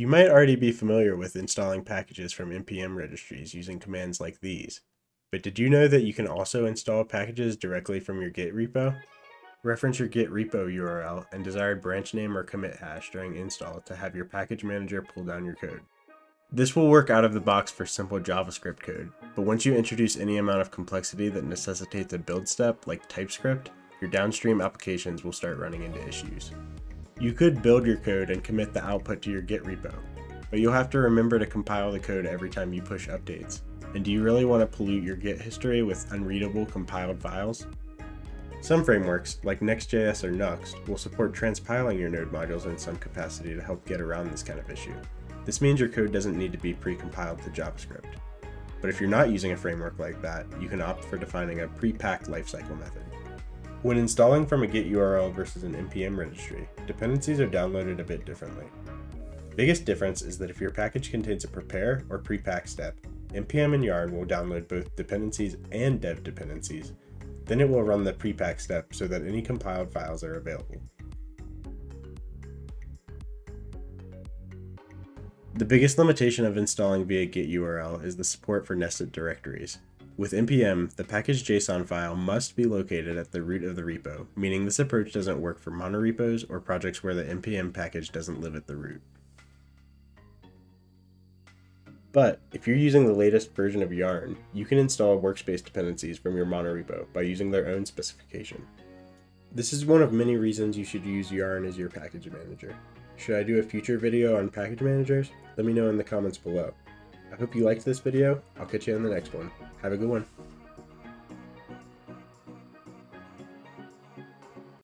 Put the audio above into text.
You might already be familiar with installing packages from npm registries using commands like these, but did you know that you can also install packages directly from your Git repo? Reference your Git repo URL and desired branch name or commit hash during install to have your package manager pull down your code. This will work out of the box for simple JavaScript code, but once you introduce any amount of complexity that necessitates a build step like TypeScript, your downstream applications will start running into issues. You could build your code and commit the output to your Git repo, but you'll have to remember to compile the code every time you push updates. And do you really want to pollute your Git history with unreadable compiled files? Some frameworks, like Next.js or Nuxt, will support transpiling your node modules in some capacity to help get around this kind of issue. This means your code doesn't need to be pre-compiled to JavaScript. But if you're not using a framework like that, you can opt for defining a pre-packed lifecycle method. When installing from a Git URL versus an npm registry, dependencies are downloaded a bit differently. Biggest difference is that if your package contains a prepare or pre-pack step, npm and yarn will download both dependencies and dev dependencies, then it will run the pre-pack step so that any compiled files are available. The biggest limitation of installing via Git URL is the support for nested directories. With npm, the package.json file must be located at the root of the repo, meaning this approach doesn't work for monorepos or projects where the npm package doesn't live at the root. But if you're using the latest version of Yarn, you can install workspace dependencies from your monorepo by using their own specification. This is one of many reasons you should use Yarn as your package manager. Should I do a future video on package managers? Let me know in the comments below. I hope you liked this video. I'll catch you in the next one. Have a good one.